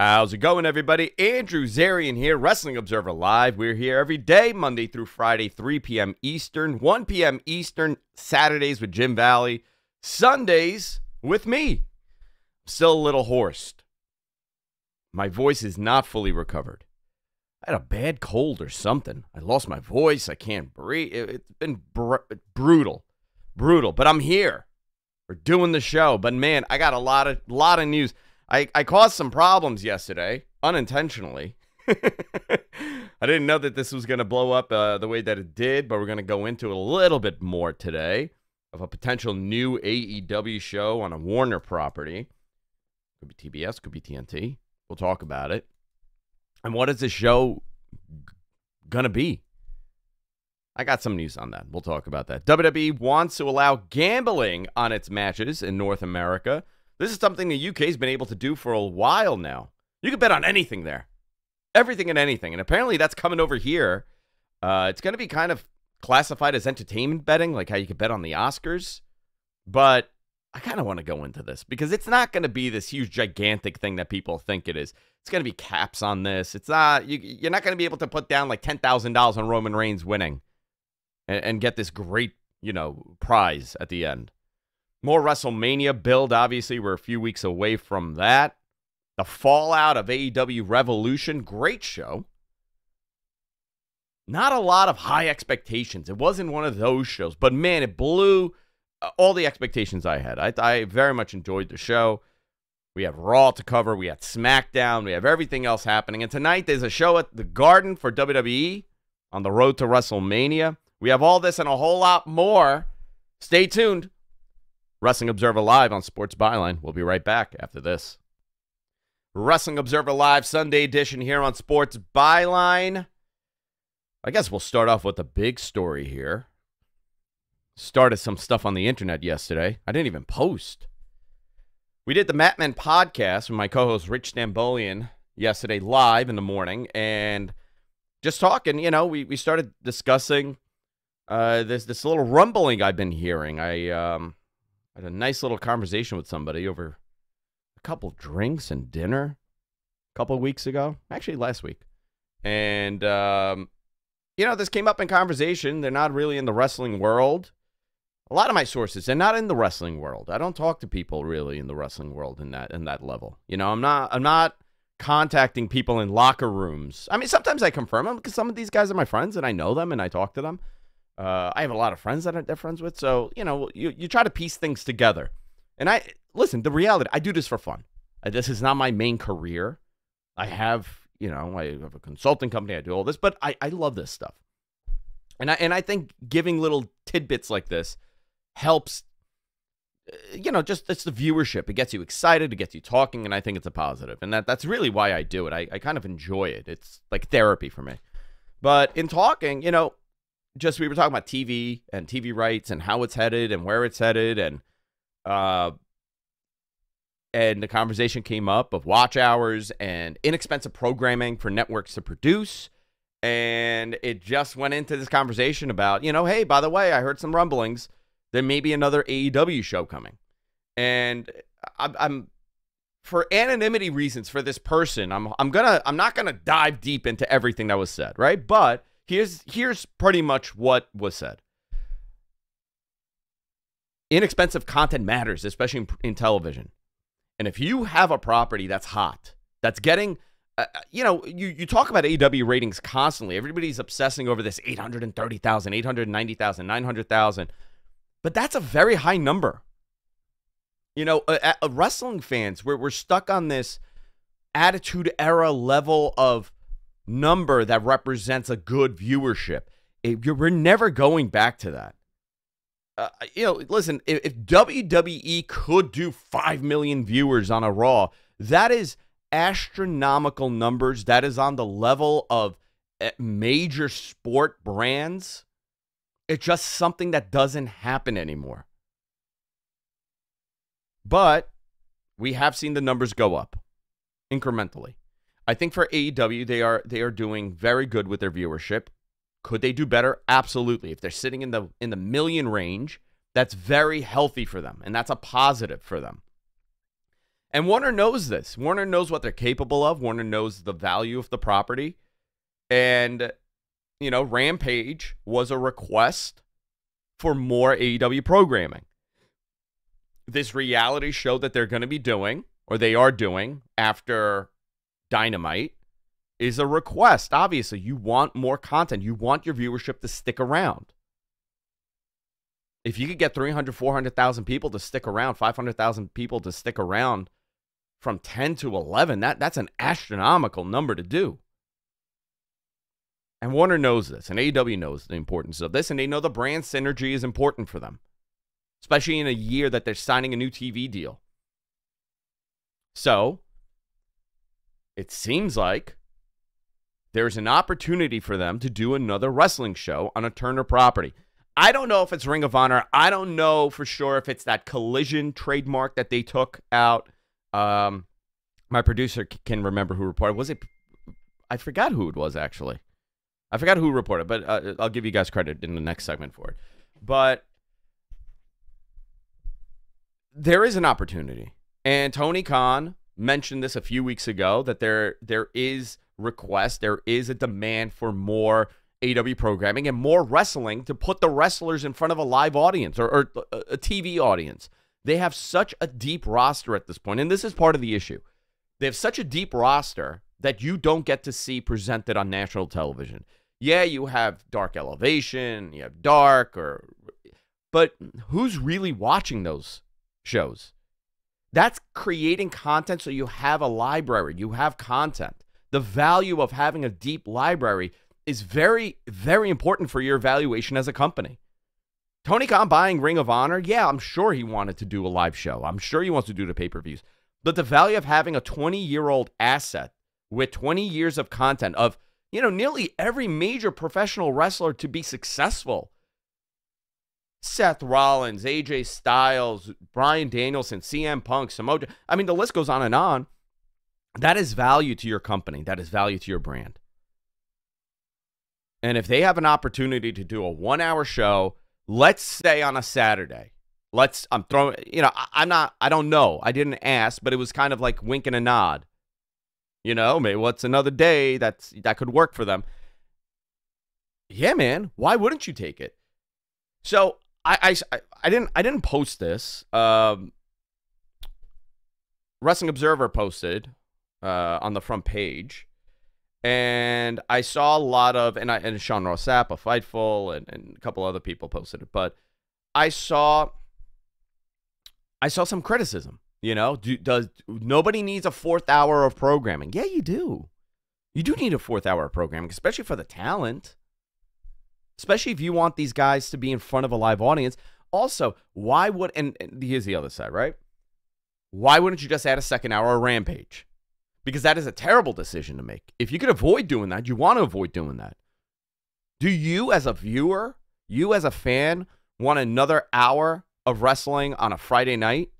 How's it going, everybody? Andrew Zarian here, Wrestling Observer Live. We're here every day, Monday through Friday, 3 p.m. Eastern, 1 p.m. Eastern, Saturdays with Jim Valley, Sundays with me. Still a little hoarse. My voice is not fully recovered. I had a bad cold or something. I lost my voice. I can't breathe. It, has been br- brutal, brutal. But I'm here. We're doing the show. But man, I got a lot of lot of news. I, I caused some problems yesterday unintentionally. I didn't know that this was going to blow up uh, the way that it did, but we're going to go into a little bit more today of a potential new AEW show on a Warner property. Could be TBS, could be TNT. We'll talk about it. And what is this show going to be? I got some news on that. We'll talk about that. WWE wants to allow gambling on its matches in North America. This is something the UK has been able to do for a while now. You can bet on anything there, everything and anything. And apparently that's coming over here. Uh, it's going to be kind of classified as entertainment betting, like how you could bet on the Oscars. But I kind of want to go into this because it's not going to be this huge, gigantic thing that people think it is. It's going to be caps on this. It's not, you, you're not going to be able to put down like $10,000 on Roman Reigns winning and, and get this great, you know, prize at the end. More WrestleMania build. Obviously, we're a few weeks away from that. The fallout of AEW Revolution. Great show. Not a lot of high expectations. It wasn't one of those shows, but man, it blew uh, all the expectations I had. I, I very much enjoyed the show. We have Raw to cover. We have SmackDown. We have everything else happening. And tonight there's a show at the Garden for WWE on the road to WrestleMania. We have all this and a whole lot more. Stay tuned. Wrestling Observer Live on Sports Byline. We'll be right back after this. Wrestling Observer Live Sunday edition here on Sports Byline. I guess we'll start off with a big story here. Started some stuff on the internet yesterday. I didn't even post. We did the Matman podcast with my co-host Rich Stambolian yesterday live in the morning, and just talking. You know, we we started discussing uh, this this little rumbling I've been hearing. I um had a nice little conversation with somebody over a couple drinks and dinner a couple weeks ago, actually last week, and um, you know this came up in conversation. They're not really in the wrestling world. A lot of my sources, they're not in the wrestling world. I don't talk to people really in the wrestling world in that in that level. You know, I'm not I'm not contacting people in locker rooms. I mean, sometimes I confirm them because some of these guys are my friends and I know them and I talk to them. Uh, I have a lot of friends that they're friends with, so you know, you you try to piece things together. And I listen. The reality, I do this for fun. This is not my main career. I have, you know, I have a consulting company. I do all this, but I I love this stuff. And I and I think giving little tidbits like this helps. Uh, you know, just it's the viewership. It gets you excited. It gets you talking, and I think it's a positive. And that that's really why I do it. I, I kind of enjoy it. It's like therapy for me. But in talking, you know, just we were talking about TV and TV rights and how it's headed and where it's headed and uh and the conversation came up of watch hours and inexpensive programming for networks to produce. And it just went into this conversation about you know hey by the way I heard some rumblings there may be another AEW show coming. And I'm, I'm for anonymity reasons for this person I'm I'm gonna I'm not gonna dive deep into everything that was said right? But Here's here's pretty much what was said. Inexpensive content matters, especially in, in television. And if you have a property that's hot, that's getting uh, uh you know, you, you talk about AEW ratings constantly. Everybody's obsessing over this 830,000, 890,000, 900,000. But that's a very high number. You know, uh, uh, wrestling fans, we're, we're stuck on this attitude era level of number that represents a good viewership. It, we're never going back to that. Uh, you know, listen, if, if WWE could do 5 million viewers on a Raw, that is astronomical numbers. That is on the level of eh, major sport brands. It's just something that doesn't happen anymore. But we have seen the numbers go up incrementally. I think for AEW, they are they are doing very good with their viewership. Could they do better? Absolutely. If they're sitting in the in the million range, that's very healthy for them, and that's a positive for them. And Warner knows this. Warner knows what they're capable of. Warner knows the value of the property. And, you know, Rampage was a request for more AEW programming. This reality show that they're going to be doing, or they are doing after Dynamite, is a request. Obviously, you want more content. You want your viewership to stick around. If you could get 300, 400,000 people to stick around, 500,000 people to stick around from 10 to 11, that, that's an astronomical number to do. And Warner knows this, and AEW knows the importance of this, and they know the brand synergy is important for them, especially in a year that they're signing a new TV deal. So, it seems like there's an opportunity for them to do another wrestling show on a Turner property. I don't know if it's Ring of Honor. I don't know for sure if it's that collision trademark that they took out. Um, my producer can remember who reported. Was it? I forgot who it was actually. I forgot who reported, but uh, I'll give you guys credit in the next segment for it. But there is an opportunity, and Tony Khan mentioned this a few weeks ago that there there is request, there is a demand for more AEW programming and more wrestling to put the wrestlers in front of a live audience or, or a TV audience. They have such a deep roster at this point, and this is part of the issue. They have such a deep roster that you don't get to see presented on national television. Yeah, you have Dark Elevation, you have Dark, or but who's really watching those shows? That's creating content so you have a library, you have content. The value of having a deep library is very, very important for your valuation as a company. Tony Khan buying Ring of Honor, yeah, I'm sure he wanted to do a live show. I'm sure he wants to do the pay per views. But the value of having a 20 year old asset with 20 years of content of, you know, nearly every major professional wrestler to be successful Seth Rollins, AJ Styles, Bryan Danielson, CM Punk, Samoa. I mean, the list goes on and on. That is value to your company. That is value to your brand. And if they have an opportunity to do a one hour show, let's say on a Saturday, let's, I'm throwing, you know, I, am not, I don't know. I didn't ask, but it was kind of like winking a nod. You know, maybe what's another day that's, that could work for them. Yeah, man. Why wouldn't you take it? So I, I, I didn't, I didn't post this. Um, Wrestling Observer posted uh, on the front page and I saw a lot of, and I and Sean Ross Sapp, a Fightful, and, and a couple other people posted it, but I saw, I saw some criticism. You know, do, does nobody needs a fourth hour of programming? Yeah, you do. You do need a fourth hour of programming, especially for the talent. Especially if you want these guys to be in front of a live audience. Also, why would and, and here's the other side, right? Why wouldn't you just add a second hour of Rampage? because that is a terrible decision to make. If you could avoid doing that, you want to avoid doing that. Do you, as a viewer, you as a fan, want another hour of wrestling on a Friday night?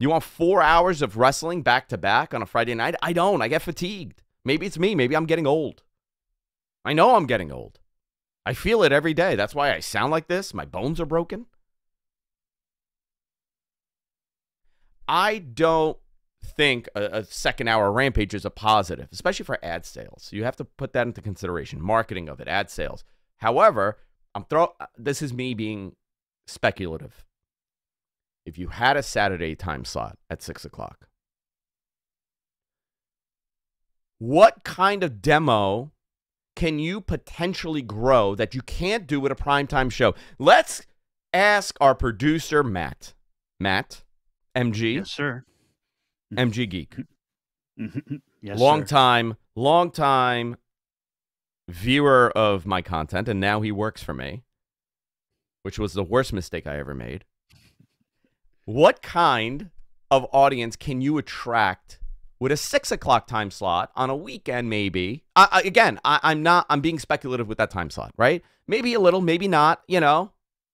You want four hours of wrestling back to back on a Friday night? I don't. I get fatigued. Maybe it's me. Maybe I'm getting old. I know I'm getting old. I feel it every day. That's why I sound like this. My bones are broken. I don't think a, a, second hour rampage is a positive, especially for ad sales. You have to put that into consideration. Marketing of it, ad sales. However, I'm throw. Uh, this is me being speculative. If you had a Saturday time slot at six o'clock, what kind of demo can you potentially grow that you can't do with a primetime show? Let's ask our producer Matt. Matt, MG. Yes, sir. MG Geek. Yes, long sir. time, long time viewer of my content, and now he works for me, which was the worst mistake I ever made. What kind of audience can you attract with a six o'clock time slot on a weekend? Maybe. I, I, again, I, I'm not. I'm being speculative with that time slot, right? Maybe a little, maybe not. You know,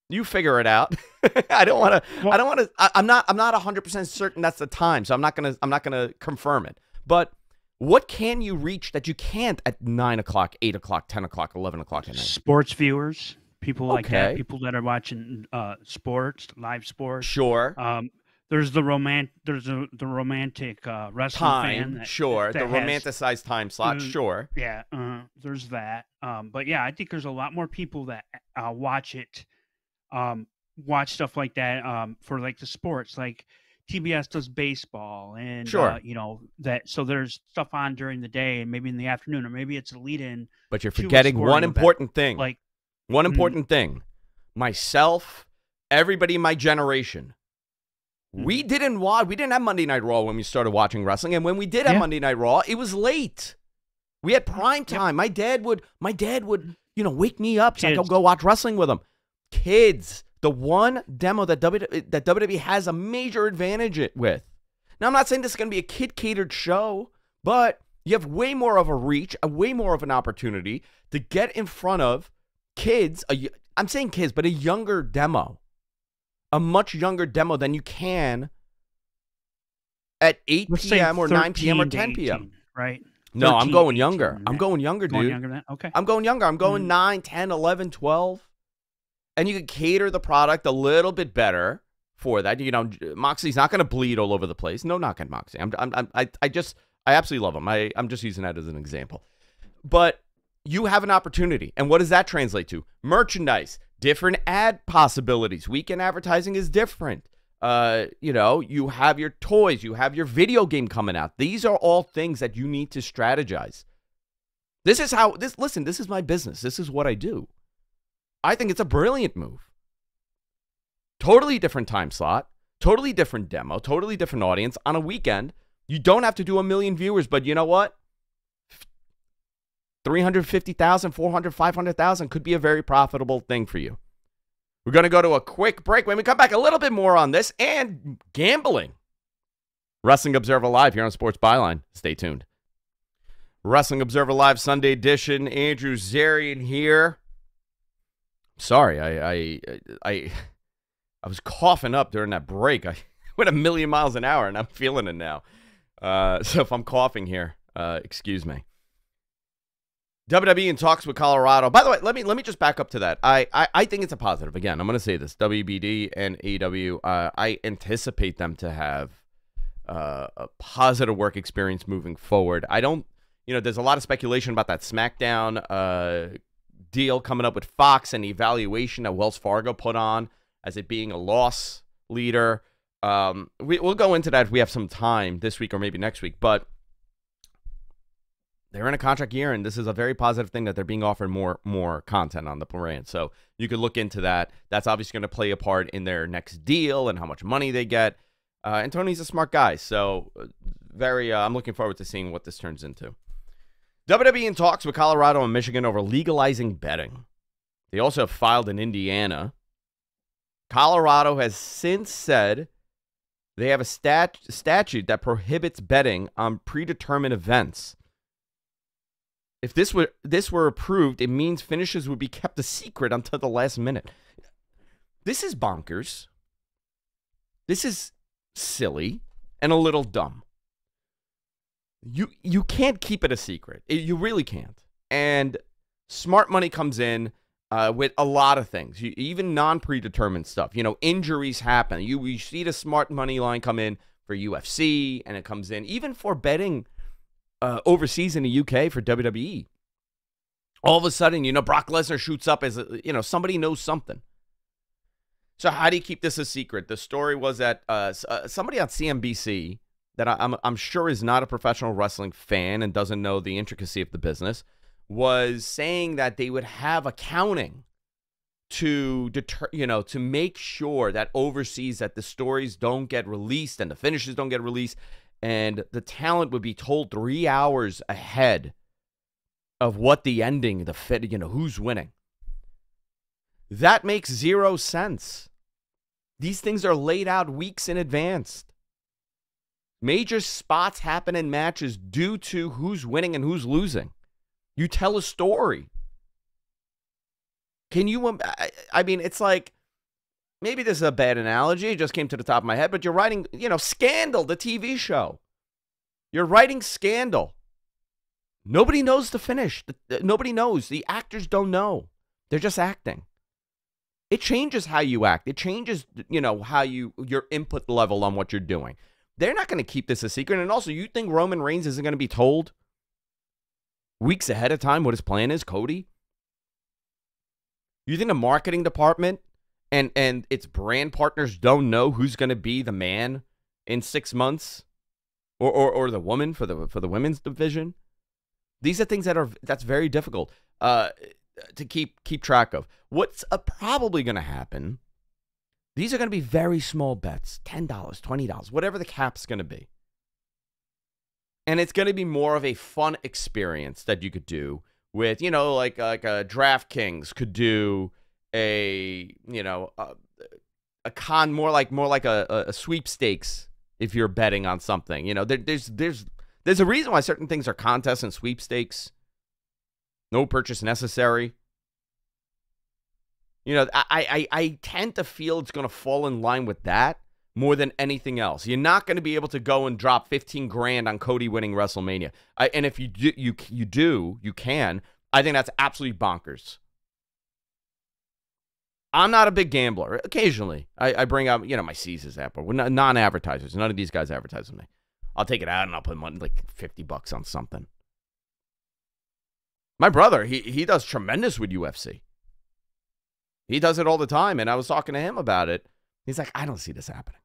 you figure it out. I don't want to. I don't want to. I'm not. I'm not 100 percent certain that's the time, so I'm not gonna. I'm not gonna confirm it. But what can you reach that you can't at nine o'clock, eight o'clock, ten o'clock, eleven o'clock at night? Sports viewers, people like that, people that are watching uh, sports, live sports. Sure. Um, there's the roman there's a, the romantic uh, wrestling fan. Time, that- sure. that the has- romanticized time slot, Mm, sure. Yeah, uh, there's that. Um, but yeah, I think there's a lot more people that uh, watch it, um, watch stuff like that um, for like the sports. Like TBS does baseball, and Sure. uh, you know that. So there's stuff on during the day, and maybe in the afternoon, or maybe it's a lead-in. But you're forgetting one event, important thing. Like One Mhm. important thing. Myself, everybody in my generation, we Mm-hmm. didn't watch. We didn't have Monday Night Raw when we started watching wrestling, and when we did have Yeah. Monday Night Raw, it was late. We had prime time. My dad would. My dad would. You know, wake me up so I could Kids. go watch wrestling with him. Kids, the one demo that WWE, that WWE has a major advantage with. Now, I'm not saying this is going to be a kid catered show, but you have way more of a reach, a way more of an opportunity to get in front of kids. I'm saying kids, but a younger demo, a much younger demo than you can at 8 let's p.m. or 9 p.m. or 13 to 10 p.m. 18, right? No, I'm 13, going 18, younger. I'm going younger, Going dude. younger than okay. I'm going younger. I'm going Mhm. 9, 10, 11, 12. And you can cater the product a little bit better for that. You know, Moxley's not going to bleed all over the place. No knock on Moxley. I'm, I'm, I'm, I, I just, I absolutely love him. I, I'm just using that as an example. But you have an opportunity. And what does that translate to? Merchandise, different ad possibilities. Weekend advertising is different. Uh, you know, you have your toys, you have your video game coming out. These are all things that you need to strategize. This is how this listen, this is my business. This is what I do. I think it's a brilliant move. Totally different time slot, totally different demo, totally different audience on a weekend. You don't have to do a million viewers, but you know what? 350,000, 400, 500,000 could be a very profitable thing for you. We're going to go to a quick break. When we come back, a little bit more on this and gambling. Wrestling Observer Live here on Sports Byline. Stay tuned. Wrestling Observer Live Sunday edition. Andrew Zarian here. Sorry, I I I I was coughing up during that break. I went a million miles an hour, and I'm feeling it now. Uh, so if I'm coughing here, uh, excuse me. WWE in talks with Colorado. By the way, let me let me just back up to that. I I, I think it's a positive. Again, I'm going to say this: WBD and AEW. Uh, I anticipate them to have uh, a positive work experience moving forward. I don't, you know, there's a lot of speculation about that SmackDown uh, deal coming up with Fox and the evaluation that Wells Fargo put on as it being a loss leader. Um, we, we'll go into that if we have some time this week or maybe next week, but they're in a contract year, and this is a very positive thing that they're being offered more more content on the brand. So you could look into that. That's obviously going to play a part in their next deal and how much money they get. Uh, and Tony's a smart guy, so uh, very. Uh, I'm looking forward to seeing what this turns into. WWE in talks with Colorado and Michigan over legalizing betting. They also have filed in Indiana. Colorado has since said they have a stat- statute that prohibits betting on predetermined events. If this were this were approved, it means finishes would be kept a secret until the last minute. This is bonkers. This is silly and a little dumb. You you can't keep it a secret. It- you really can't. And smart money comes in uh, with a lot of things, you, even non-predetermined stuff. You know, injuries happen. You you see the smart money line come in for UFC, and it comes in even for betting uh, overseas in the UK for WWE. All of a sudden, you know, Brock Lesnar shoots up as a, you know somebody knows something. So how do you keep this a secret? The story was that uh, uh, somebody on CNBC that I'm I'm sure is not a professional wrestling fan and doesn't know the intricacy of the business was saying that they would have accounting to deter you know to make sure that overseas that the stories don't get released and the finishes don't get released and the talent would be told three hours ahead of what the ending the fit you know who's winning. That makes zero sense. These things are laid out weeks in advance. Major spots happen in matches due to who's winning and who's losing. You tell a story. Can you um, I, I mean it's like maybe this is a bad analogy it just came to the top of my head but you're writing you know scandal the tv show you're writing scandal nobody knows the finish nobody knows the actors don't know they're just acting It changes how you act. It changes, you know, how you your input level on what you're doing. They're not going to keep this a secret. And also, you think Roman Reigns isn't going to be told weeks ahead of time what his plan is, Cody? You think the marketing department and and its brand partners don't know who's going to be the man in six months, or, or or the woman for the for the women's division? These are things that are that's very difficult uh, to keep keep track of. What's uh, probably going to happen? These are going to be very small bets, ten dollars, twenty dollars, whatever the cap's going to be, and it's going to be more of a fun experience that you could do with, you know, like like a DraftKings could do a, you know, a, a con more like more like a, a sweepstakes if you're betting on something. You know, there, there's there's there's a reason why certain things are contests and sweepstakes. No purchase necessary. You know, I I, I tend to feel it's going to fall in line with that more than anything else. You're not going to be able to go and drop 15 grand on Cody winning WrestleMania. I, and if you do, you you do, you can. I think that's absolutely bonkers. I'm not a big gambler. Occasionally, I, I bring out you know my Caesars app, but we're non-advertisers. None of these guys advertise with me. I'll take it out and I'll put money like 50 bucks on something. My brother, he he does tremendous with UFC. He does it all the time, and I was talking to him about it. He's like, I don't see this happening.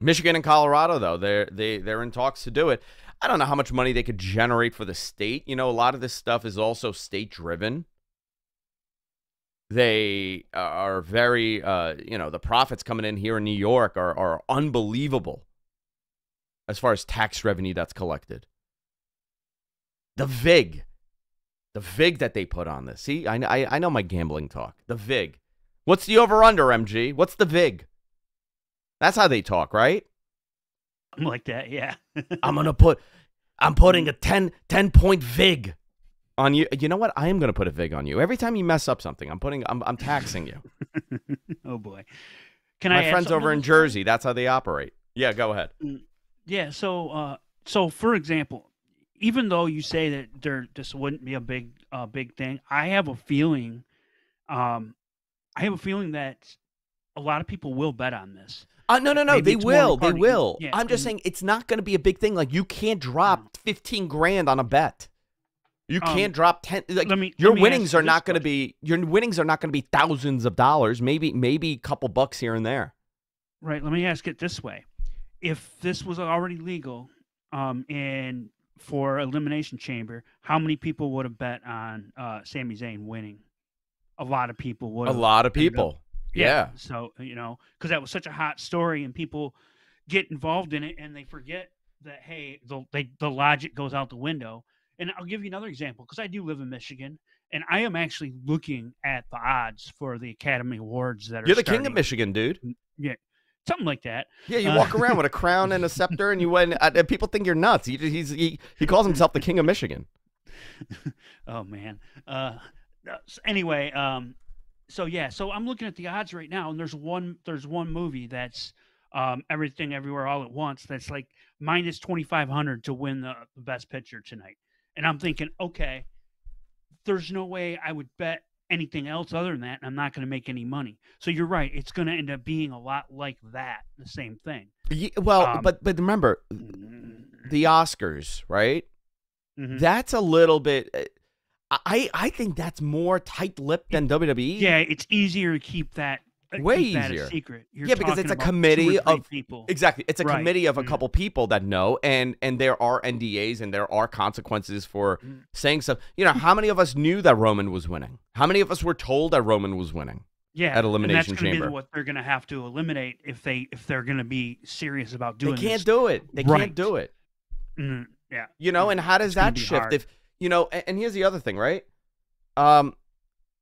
Michigan and Colorado, though, they're they they're in talks to do it. I don't know how much money they could generate for the state. You know, a lot of this stuff is also state driven. They are very, uh, you know, the profits coming in here in New York are are unbelievable as far as tax revenue that's collected. The VIG, the VIG that they put on this. See, I, I, I know my gambling talk. The VIG. What's the over under, MG? What's the VIG? That's how they talk, right? Something like that, yeah. I'm gonna put I'm putting a 10, 10 point VIG on you. You know what? I am gonna put a VIG on you. Every time you mess up something, I'm putting I'm I'm taxing you. oh boy. Can I My I friends over in Jersey, that's how they operate. Yeah, go ahead. Yeah, so uh so for example, even though you say that there this wouldn't be a big uh big thing, I have a feeling um I have a feeling that a lot of people will bet on this. Uh, no, no, no. Maybe They it's more of a will. They will. Yeah, I'm just saying it's not going to be a big thing. Like you can't drop 15 grand on a bet. You Um, can't drop 10. Like let me- your winnings are not going to be your winnings are not going to be thousands of dollars. Maybe maybe a couple bucks here and there. Right. Let me ask it this way: If this was already legal, um, and for Elimination Chamber, how many people would have bet on uh, Sami Zayn winning? A lot of people would. A lot of people. Yeah. So you know, because that was such a hot story, and people get involved in it, and they forget that hey, the they, the logic goes out the window. And I'll give you another example because I do live in Michigan, and I am actually looking at the odds for the Academy Awards that are. You're the king of. Michigan, dude. Yeah, something like that. Yeah, you Uh, walk around with a crown and a scepter, and you win. Uh, people think you're nuts. He, he's he, he calls himself the king of Michigan. Oh man. Uh, uh, anyway, um, so yeah, so I'm looking at the odds right now, and there's one there's one movie that's um, everything everywhere all at once that's like minus 2500 to win the, the best picture tonight, and I'm thinking, okay, there's no way I would bet anything else other than that, and I'm not going to make any money. So you're right, it's going to end up being a lot like that, the same thing. Ye- well, Um, but but remember the Oscars, right? Mhm. That's a little bit. uh, I I think that's more tight-lipped than WWE. Yeah, it's easier to keep that Way easier. secret. You're Yeah, because it's a about two or committee of- people. Exactly. It's a Right. committee of a Mm. couple people that know, and and there are NDAs and there are consequences for Mm. saying stuff. You know, how many of us knew that Roman was winning? How many of us were told that Roman was winning? Yeah, at Elimination that's Chamber. Be what they're going to have to eliminate if they if they're going to be serious about doing. they can't this. do it. They Right. can't do it. Mm, yeah, You know, and how does It's that shift? hard. If you know, and, and here's the other thing, right? Um,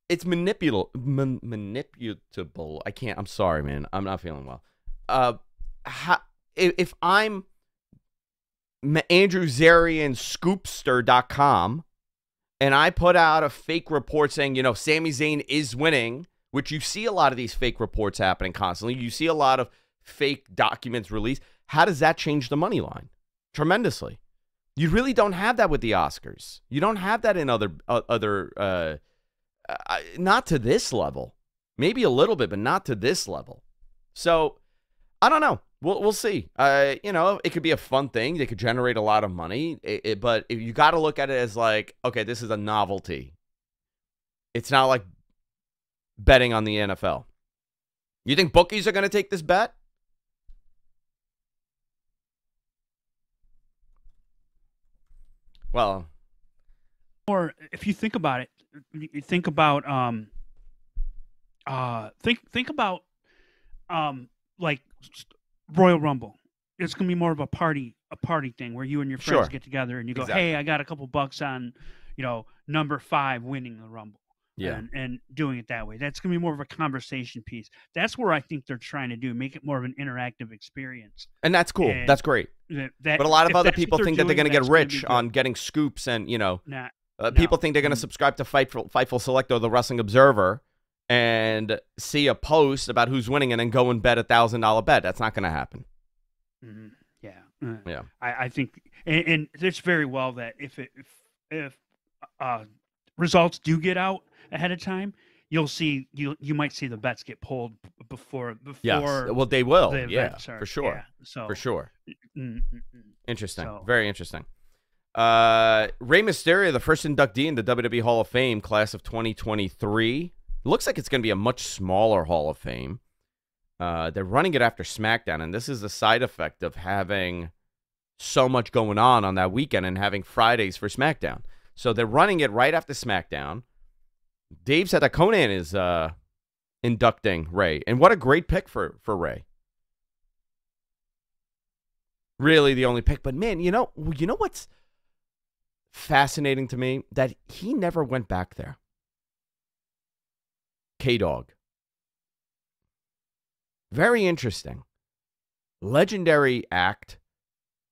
it's manipulable. Man, manipulable. I can't. I'm sorry, man. I'm not feeling well. Uh, how, if, if I'm Andrew Zarian Scoopster.com and I put out a fake report saying, you know, Sami Zayn is winning, which you see a lot of these fake reports happening constantly. You see a lot of fake documents released. How does that change the money line? Tremendously. You really don't have that with the Oscars. You don't have that in other uh, other uh, uh, not to this level. Maybe a little bit, but not to this level. So I don't know. We'll we'll see. Uh, you know, it could be a fun thing. They could generate a lot of money, it, it, but you got to look at it as like, okay, this is a novelty. It's not like betting on the NFL. You think bookies are going to take this bet? Well, or if you think about it, you think about um, uh, think think about um, like Royal Rumble. It's gonna be more of a party a party thing where you and your friends Sure. get together and you go, Exactly. "Hey, I got a couple bucks on, you know, number five winning the Rumble." yeah. and, and doing it that way. That's going to be more of a conversation piece. That's where I think they're trying to do make it more of an interactive experience. And that's cool. and that's great. That, that- But a lot of other people think that they're going to get that's gonna rich on getting scoops and, you know, Nah, uh, No. people think they're going to Mm. subscribe to Fightful, Fightful Select or the Wrestling Observer and see a post about who's winning and then go and bet a $1,000 bet. That's not going to happen. mhm, yeah, uh, Yeah. I, I think, and, and it's very well that if it, if if uh, results do get out ahead of time, you'll see you you might see the bets get pulled before before Yes. Well, they will. the Yeah, are, for sure. yeah, so For sure. mm, mm, mm. Interesting. So- Very interesting. Uh, Rey Mysterio, the first inductee in the WWE Hall of Fame class of 2023. Looks like it's going to be a much smaller Hall of Fame. Uh, they're running it after SmackDown, and this is a side effect of having so much going on on that weekend and having Fridays for SmackDown. So they're running it right after SmackDown. Dave said that Konnan is uh, inducting Rey, and what a great pick for for Rey. Really, the only pick. But man, you know, you know what's fascinating to me that he never went back there. K Dog. Very interesting. Legendary act,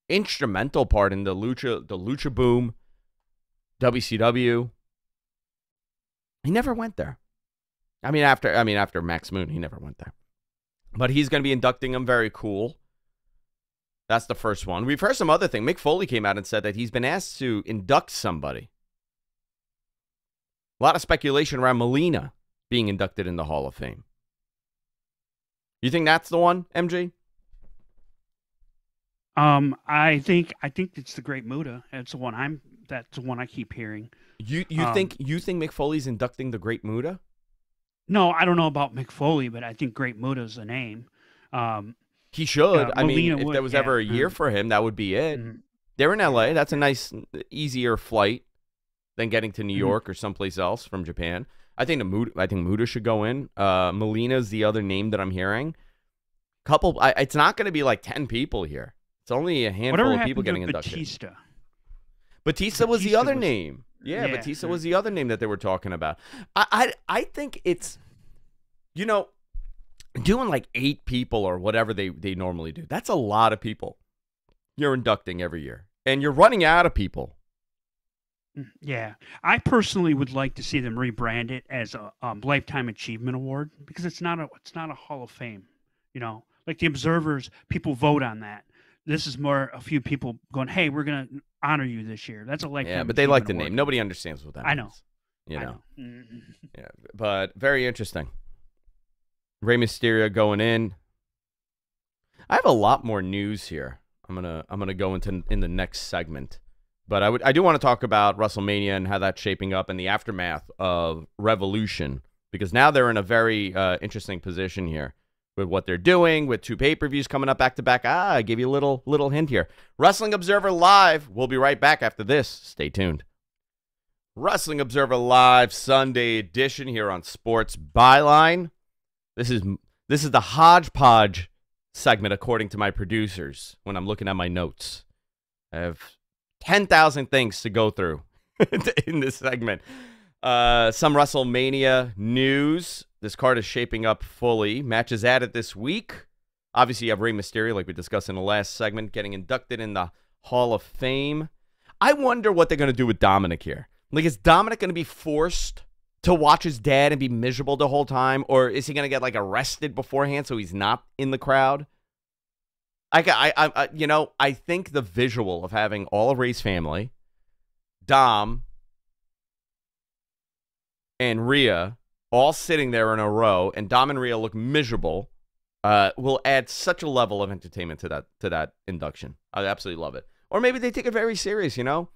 instrumental part in the lucha, the lucha boom, WCW. He never went there. I mean, after I mean after Max Moon, he never went there. But he's going to be inducting him. Very cool. That's the first one. We've heard some other thing. Mick Foley came out and said that he's been asked to induct somebody. A lot of speculation around Molina being inducted in the Hall of Fame. You think that's the one, MG? Um, I think I think it's the Great Muta. It's the one I'm. That's the one I keep hearing. You you Um, think you think Mick Foley's inducting the Great Muta? No, I don't know about Mick Foley, but I think Great Muta's the name. Um, He should. Yeah, I mean, Molina if there was yeah. ever a year Mm. for him, that would be it. mhm. They're in LA. That's a nice, easier flight than getting to New Mhm. York or someplace else from Japan. I think the Muta, I think Muta should go in. Uh, Molina's the other name that I'm hearing. Couple. I, it's not going to be like ten people here. It's only a handful Whatever of people getting inducted. Batista? Batista was the other was- name. Yeah, Yeah, Batista was the other name that they were talking about. I, I I think it's you know doing like eight people or whatever they they normally do. That's a lot of people. You're inducting every year, and you're running out of people. Mm, Yeah, I personally would like to see them rebrand it as a um, lifetime achievement award because it's not a it's not a Hall of Fame. You know, like the observers, people vote on that. This is more a few people going, "Hey, we're gonna honor you this year." That's a lifetime. yeah, but they like the achievement name. Nobody understands what that I know. means. You I know. Mhm. Yeah, but very interesting. Rey Mysterio going in. I have a lot more news here. I'm gonna I'm gonna go into in the next segment, but I would I do want to talk about WrestleMania and how that's shaping up and the aftermath of Revolution because now they're in a very uh, interesting position here with what they're doing with two pay per views coming up back to back. Ah, I give you a little little hint here. Wrestling Observer Live. We'll be right back after this. Stay tuned. Wrestling Observer Live Sunday edition here on Sports Byline. This is this is the hodgepodge segment according to my producers when I'm looking at my notes. I have 10,000 things to go through in this segment. Uh, some WrestleMania news. This card is shaping up fully. Matches added this week. Obviously, you have Rey Mysterio, like we discussed in the last segment, getting inducted in the Hall of Fame. I wonder what they're going to do with Dominik here. Like, is Dominik going to be forced to watch his dad and be miserable the whole time, or is he going to get like arrested beforehand so he's not in the crowd? I, I, I- you know, I think the visual of having all of Rey's family, Dom, and Rhea all sitting there in a row, and Dom and Rhea look miserable, uh, will add such a level of entertainment to that to that induction. I absolutely love it. Or maybe they take it very serious. You know,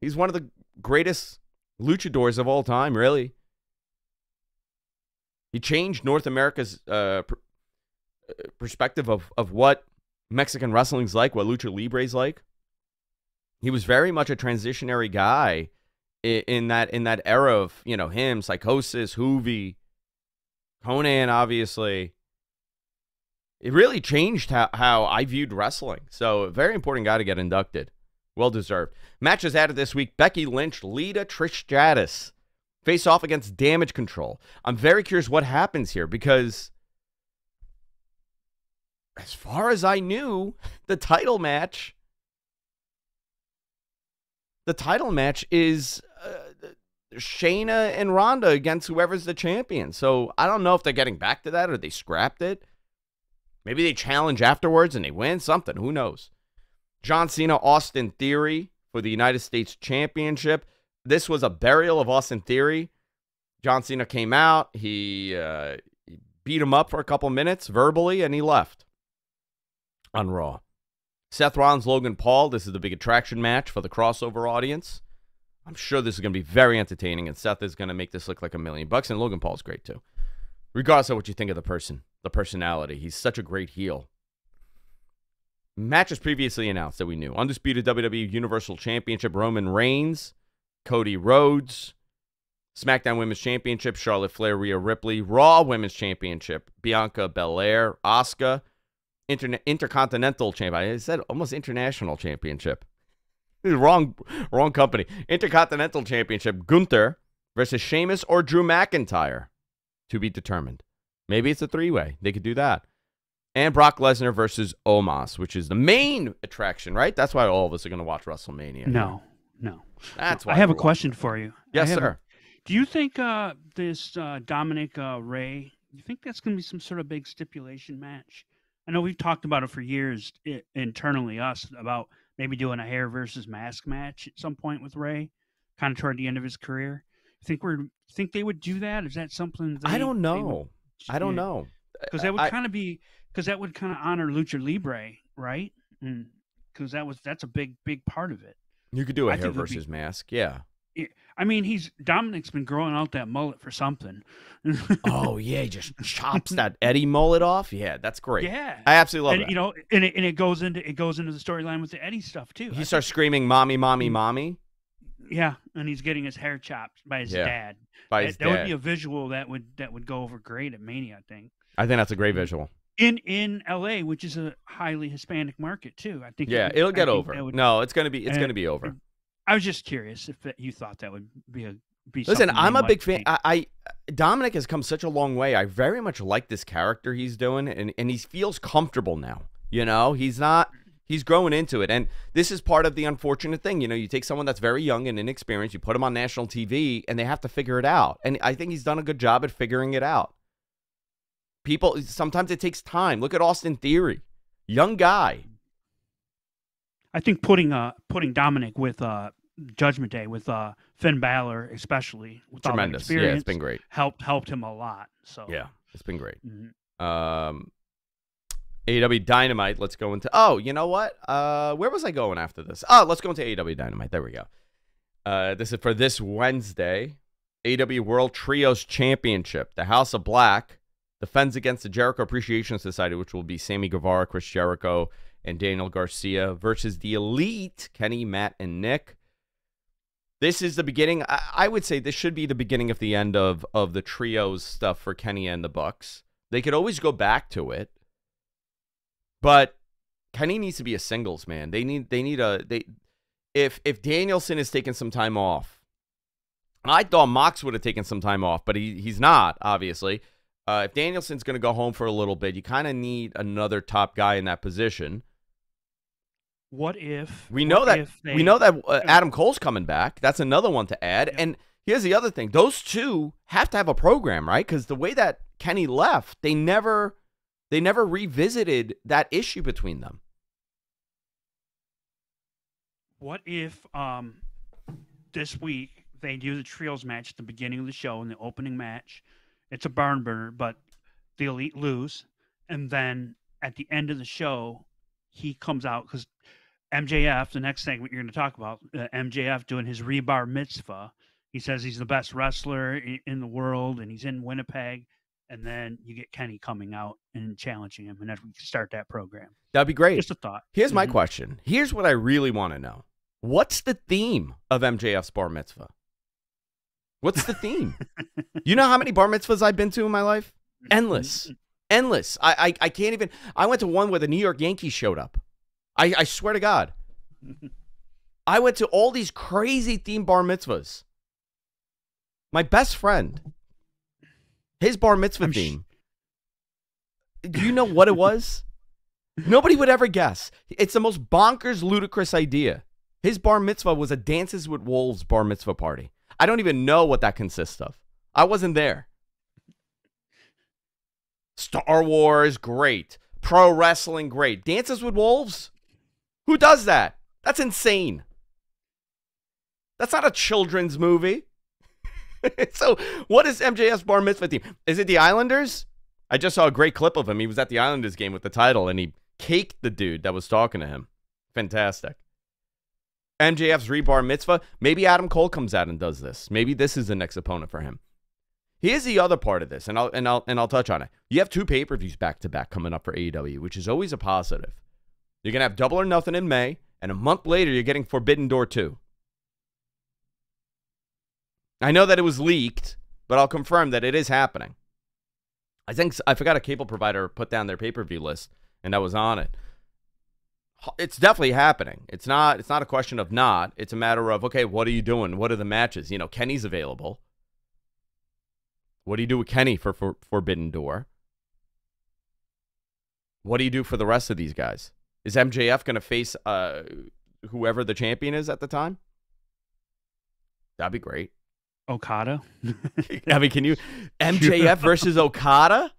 he's one of the greatest luchadors of all time. Really, he changed North America's uh, pr- uh, perspective of of what Mexican wrestling's like, what lucha libre's like. He was very much a transitionary guy in, in that in that era of you know him, Psicosis, Juvi, Konnan, obviously. It really changed how, how I viewed wrestling. So, very important guy to get inducted. Well deserved. Matches added this week Becky Lynch, Lita, Trish Stratus face off against Damage Control. I'm very curious what happens here because, as far as I knew, the title match the title match is uh, Shayna and Ronda against whoever's the champion. So I don't know if they're getting back to that or they scrapped it. Maybe they challenge afterwards and they win something. Who knows? John Cena, Austin Theory for the United States Championship. This was a burial of Austin Theory. John Cena came out. He, uh, he beat him up for a couple minutes verbally and he left on Raw. Seth Rollins, Logan Paul. This is the big attraction match for the crossover audience. I'm sure this is going to be very entertaining, and Seth is going to make this look like a million bucks. And Logan Paul's great too, regardless of what you think of the person, the personality. He's such a great heel. Matches previously announced that we knew: undisputed WWE Universal Championship Roman Reigns, Cody Rhodes. SmackDown Women's Championship, Charlotte Flair, Rhea Ripley. Raw Women's Championship, Bianca Belair, Asuka. Inter- Intercontinental Champion. I said almost international championship. wrong, wrong company. Intercontinental Championship. Gunther versus Sheamus or Drew McIntyre, to be determined. Maybe it's a three-way. They could do that. And Brock Lesnar versus Omos, which is the main attraction, right? That's why all of us are going to watch WrestleMania. No, no. That's why. I have a question for you. Yes, have a- sir. do you think uh, this uh, Dominik uh, Rey? You think that's going to be some sort of big stipulation match? I know we've talked about it for years i- internally, us about maybe doing a hair versus mask match at some point with Rey, kind of toward the end of his career. Think we're think they would do that? Is that something? I don't they would- know. I don't know. because that would kind of be because that would kind of honor lucha libre, right? Because that was that's a big big part of it. You could do a I hair think it would be- versus mask. Yeah. I mean, he's Dominik's been growing out that mullet for something. oh yeah, he just chops that Eddie mullet off. Yeah, that's great. yeah, I absolutely love and that. you know, and it, and it goes into it goes into the storyline with the Eddie stuff too. he I starts screaming, "Mommy, Mm. mommy, mommy!" yeah, and he's getting his hair chopped by his Yeah, dad. by That- his that dad. would be a visual that would that would go over great at Mania. I think I think that's a great visual. In in L.A., which is a highly Hispanic market too. I think. Yeah, would- it'll get over. would- No, it's gonna be it's gonna be over. I was just curious if you thought that would be a be. Listen, I'm a big fan. I, I Dominik has come such a long way. I very much like this character he's doing, and and he feels comfortable now. You know, he's not. He's growing into it, and this is part of the unfortunate thing. You know, you take someone that's very young and inexperienced, you put them on national TV, and they have to figure it out. And I think he's done a good job at figuring it out. People sometimes it takes time. Look at Austin Theory, young guy. I think putting uh putting Dominik with uh Judgment Day with uh Finn Balor especially with Tremendous. Yeah, it's been great. helped helped him a lot. So Yeah, it's been great. Mhm. Um, AEW Dynamite. Let's go into. Oh, you know what? Uh, where was I going after this? Oh, let's go into AEW Dynamite. There we go. Uh, this is for this Wednesday. AEW World Trios Championship. The House of Black defends against the Jericho Appreciation Society, which will be Sammy Guevara, Chris Jericho, and Daniel Garcia versus the Elite, Kenny, Matt, and Nick. This is the beginning. I, I would say this should be the beginning of the end of of the trios stuff for Kenny and the Bucks. They could always go back to it, but Kenny needs to be a singles man. They need they need a they. If if Danielson is taking some time off, I thought Mox would have taken some time off, but he he's not obviously. Uh, if Danielson's going to go home for a little bit, you kind of need another top guy in that position. What if We know that if we know that uh, Adam Cole's coming back. That's another one to add. Yep. And here's the other thing: those two have to have a program, right? Because the way that Kenny left, they never they never revisited that issue between them. What if um this week they do the trios match at the beginning of the show in the opening match. It's a barn burner, but the elite lose, and then at the end of the show, he comes out because MJF, the next segment you're going to talk about, uh, MJF doing his rebar mitzvah. He says he's the best wrestler in, in the world, and he's in Winnipeg. And then you get Kenny coming out and challenging him, and then we start that program. That'd be great. Just a thought. Here's my Mhm. question. Here's what I really want to know. What's the theme of MJF's bar mitzvah? What's the theme? you know how many bar mitzvahs I've been to in my life? Endless. Endless. I, I, I can't even. I went to one where the New York Yankees showed up. I, I swear to God. I went to all these crazy theme bar mitzvahs. My best friend, his bar mitzvah I'm theme. Do you know what it was? Nobody would ever guess. It's the most bonkers, ludicrous idea. His bar mitzvah was a Dances with Wolves bar mitzvah party. I don't even know what that consists of. I wasn't there. Star Wars, great. Pro wrestling, great. Dances with Wolves? Who does that? That's insane. That's not a children's movie. so, what is MJF's bar mitzvah team? Is it the Islanders? I just saw a great clip of him. He was at the Islanders game with the title and he caked the dude that was talking to him. Fantastic. MJF's rebar mitzvah. Maybe Adam Cole comes out and does this. Maybe this is the next opponent for him. Here's the other part of this, and I'll and I'll and I'll touch on it. You have two pay-per-views back to back coming up for AEW, which is always a positive. You're gonna have Double or Nothing in May, and a month later you're getting Forbidden Door 2. I know that it was leaked, but I'll confirm that it is happening. I think I forgot a cable provider put down their pay-per-view list, and I was on it. It's definitely happening. It's not. It's not a question of not. It's a matter of okay, what are you doing? What are the matches? You know, Kenny's available. What do you do with Kenny for, for Forbidden Door? What do you do for the rest of these guys? Is MJF going to face uh, whoever the champion is at the time? That'd be great. Okada. I mean, can you MJF versus Okada?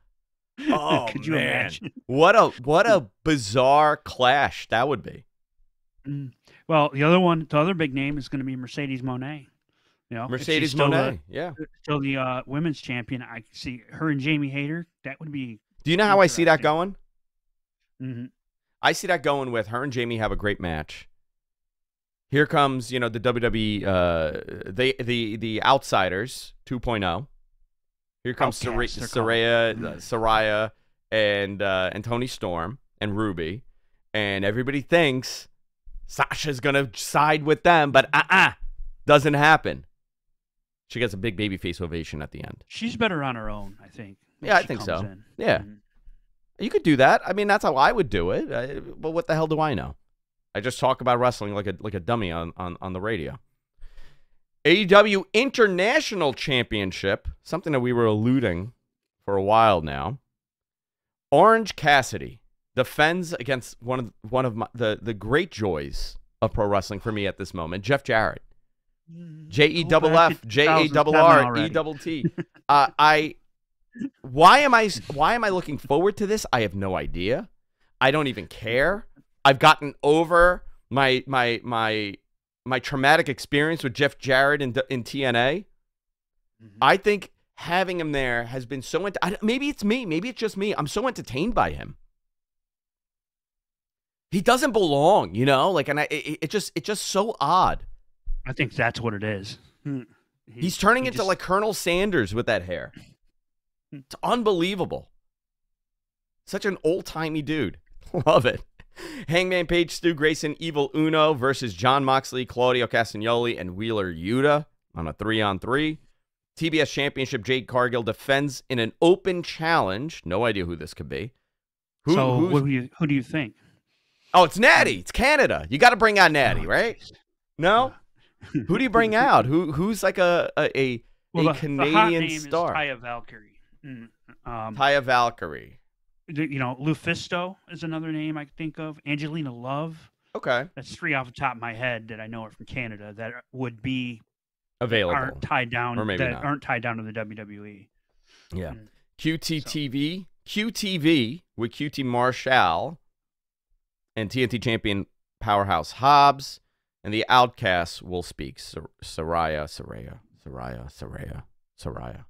Oh Could you man, imagine? what a what a bizarre clash that would be. Mm. Well, the other one, the other big name is going to be Mercedes Moné. You know, Mercedes Moné, yeah. The, still the uh, women's champion. I see her and Jamie Hayter. That would be. Do you know how I see that going? mhm. I see that going with her and Jamie have a great match. Here comes, you know, the WWE, uh, the the the Outsiders 2.0. Here comes Sar- Outcasts, they're called. Saraya, uh, Saraya, and uh, and Toni Storm and Ruby, and everybody thinks Sasha's gonna side with them, but uh uh doesn't happen. She gets a big baby face ovation at the end. She's better on her own, I think. Yeah, I think so. in. Yeah. Mhm. You could do that. I mean, that's how I would do it. I, but what the hell do I know? I just talk about wrestling like a like a dummy on on, on the radio. AEW International Championship, something that we were alluding for a while now. Orange Cassidy defends against one of one of my, the the great joys of pro wrestling for me at this moment, Jeff Jarrett. J E double F J A double R E double T. Uh, I why am I why am I looking forward to this? I have no idea. I don't even care. I've gotten over my my my my traumatic experience with Jeff Jarrett in in TNA. Mhm. I think having him there has been so ent- I, maybe it's me, maybe it's just me. I'm so entertained by him. He doesn't belong, you know? Like and I it, it just it's just so odd. I think that's what it is. Hmm. He- He's turning he into just- like Colonel Sanders with that hair. It's unbelievable. Such an old timey dude. Love it. Hangman Page, Stu Grayson, Evil Uno versus Jon Moxley, Claudio Castagnoli, and Wheeler Yuta on a three on three. TBS Championship, Jade Cargill defends in an open challenge. No idea who this could be. Who, so what do you who do you think? oh, it's Natty. It's Canada. You got to bring out Natty, Oh, right? No? Who do you bring out? Who Who's like a, a, a Well, a the- the hot Canadian name star? Is Taya Valkyrie. Mm, Um, Taya Valkyrie. The- you know, Lufisto is another name I can think of. Angelina Love. Okay. That's three off the top of my head that I know are from Canada that would be Available. aren't tied down Or maybe that not. aren't tied down to the WWE. Yeah. Mm. QTTV, QTV with QT Marshall and TNT champion Powerhouse Hobbs and the outcasts will speak. Sar- Saraya, Saraya, Saraya, Saraya, Saraya.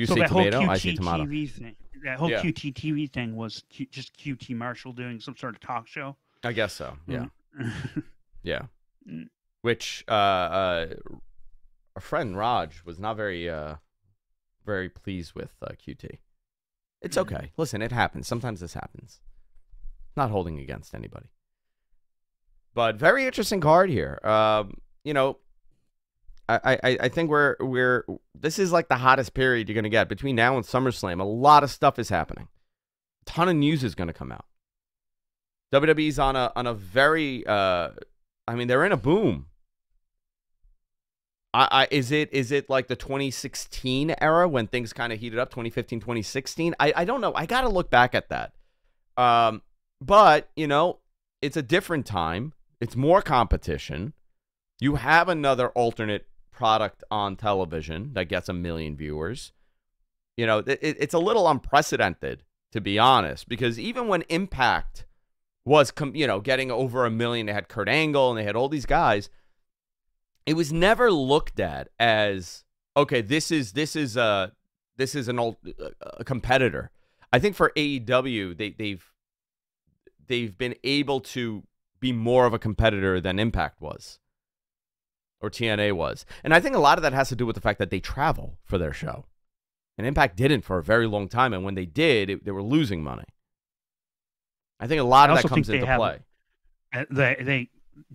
You so say that tomato, whole I say QT tomato. TV thing, that whole Yeah. QT TV thing was Q, just QT Marshall doing some sort of talk show. I guess so. Yeah, Mm. yeah. Mm. Which uh, uh, our friend Raj was not very, uh, very pleased with uh, QT. It's Mhm. okay. Listen, it happens. Sometimes this happens. Not holding against anybody. But very interesting card here. Um, you know, I, I, I think we're we're this is like the hottest period you're gonna get between now and SummerSlam. A lot of stuff is happening. A ton of news is gonna come out. WWE's on a on a very uh I mean they're in a boom. I, I is it is it like the 2016 era when things kind of heated up 2015 2016 I, I don't know I got to look back at that um but you know it's a different time it's more competition you have another alternate product on television that gets a million viewers. You know it, it- it's a little unprecedented to be honest because even when impact was you know getting over a million they had kurt angle and they had all these guys it was never looked at as okay this is this is a this is an old a competitor. I think for aew they they've they've been able to be more of a competitor than impact was or tna was and i think a lot of that has to do with the fact that they travel for their show and impact didn't for a very long time and when they did it, they were losing money i think a lot I of that comes into have- play Uh, they they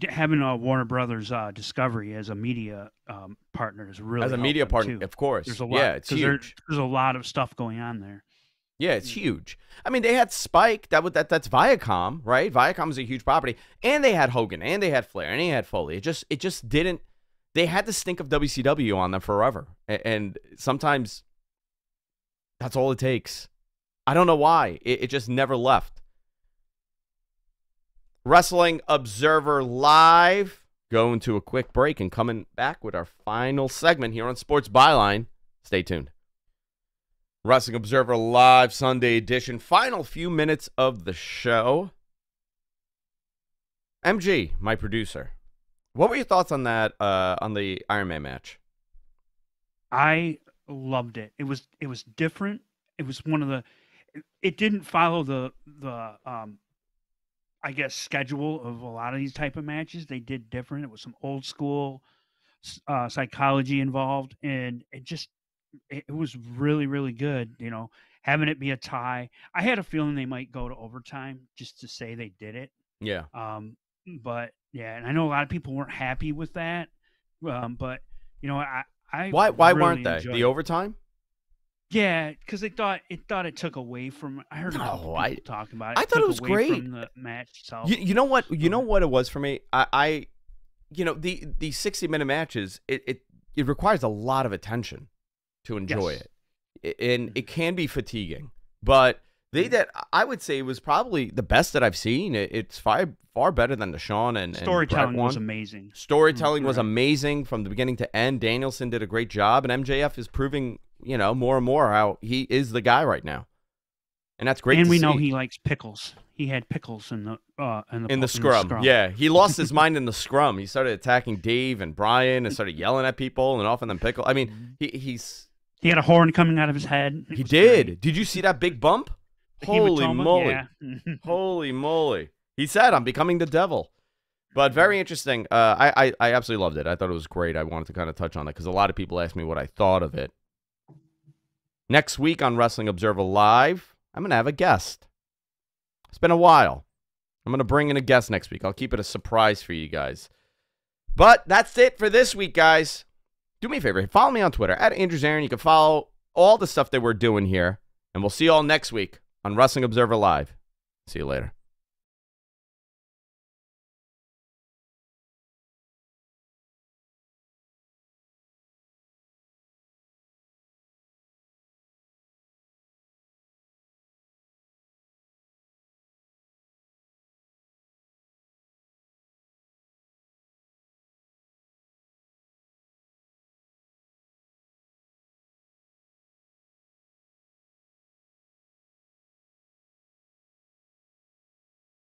having uh, Warner Brothers uh, Discovery as a media um, partner is really as a media partner too. of course There's a lot. yeah it's 'cause there- huge there's a lot of stuff going on there. Yeah, it's Mm. huge. I mean, they had Spike. That would that that's Viacom, right? Viacom is a huge property, and they had Hogan, and they had Flair, and they had Foley. It just it just didn't. They had the stink of WCW on them forever, and sometimes that's all it takes. I don't know why. It, it just never left. Wrestling Observer Live. Going to a quick break and coming back with our final segment here on Sports Byline. Stay tuned. Wrestling Observer Live Sunday edition. Final few minutes of the show. MG, my producer. What were your thoughts on that uh, on the Iron Man match? I loved it. It was it was different. It was one of the. it- didn't follow the the um, I guess schedule of a lot of these type of matches. They did different. It was some old school uh, psychology involved, and it just it, it was really really good. You know, having it be a tie. I had a feeling they might go to overtime just to say they did it. Yeah. Um, but yeah, and I know a lot of people weren't happy with that. Um, but you know, I I Why why really weren't they? The it. overtime? Yeah, because they thought it thought it took away from. I heard No, people I- talk about it. I It thought it was great. from the match itself. You, you know what? You know what it was for me. I, I you know, the the sixty minute matches. It it it requires a lot of attention to enjoy Yes. it, and Mhm. it can be fatiguing. But they did. I would say was probably the best that I've seen. It, it's far far better than the Shawn and and Storytelling was amazing. Storytelling was amazing from the beginning to end. Danielson did a great job, and MJF is proving, you know, more and more how he is the guy right now, and that's great. and we know he likes pickles. He had pickles in the uh in the in the pu- scrum. Yeah, he lost his mind in the scrum. He started attacking Dave and Bryan and started yelling at people and offering them pickle. I mean, Mhm. he he's he had a horn coming out of his head. It he did. great. Did you see that big bump? Holy hematoma, moly! Yeah. Holy moly! He said, "I'm becoming the devil." But very interesting. Uh, I, I I absolutely loved it. I thought it was great. I wanted to kind of touch on it because a lot of people asked me what I thought of it. Next week on Wrestling Observer Live, I'm gonna have a guest. It's been a while. I'm gonna bring in a guest next week. I'll keep it a surprise for you guys. But that's it for this week, guys. Do me a favor, follow me on Twitter at Andrew Zarian. You can follow all the stuff that we're doing here, and we'll see you all next week on Wrestling Observer Live. See you later.